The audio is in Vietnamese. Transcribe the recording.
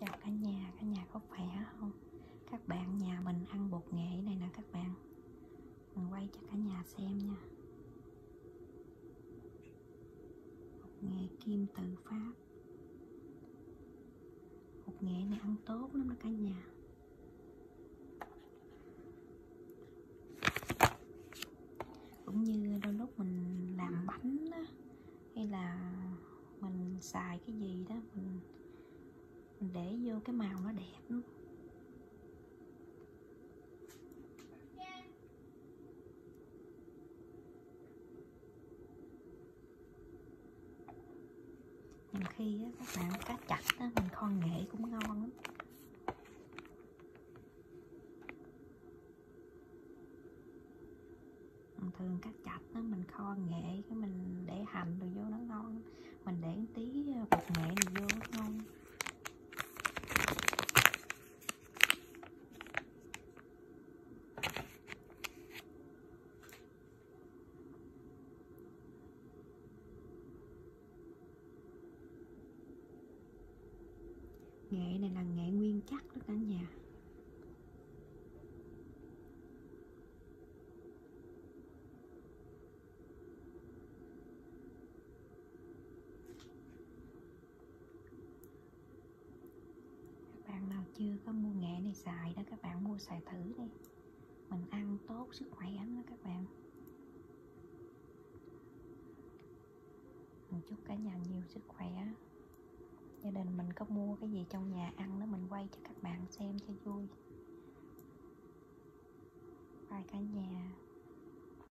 chào cả nhà cả nhà có khỏe không? Các bạn, nhà mình ăn bột nghệ này nè các bạn. Mình quay cho cả nhà xem nha. Bột nghệ kim tự pháp. Bột nghệ này ăn tốt lắm đó cả nhà. Cũng như đôi lúc mình làm bánh đó hay là mình xài cái gì đó, mình mình để vô cái màu nó đẹp luôn. nhiều khi á, các bạn cá chặt á, mình kho nghệ cũng ngon lắm Thường thường cá chạch á, mình kho nghệ cái mình để hành rồi vô nó ngon mình để một tí ờ, bột nghệ này vô nó ngon nghệ này là nghệ nguyên chắc đó cả nhà. Các bạn nào chưa có mua nghệ này xài đó, các bạn mua xài thử đi. Mình ăn tốt sức khỏe lắm đó các bạn. Mình chúc cả nhà nhiều sức khỏe đình mình có mua cái gì trong nhà ăn đó mình quay cho các bạn xem cho vui. Bye cả nhà.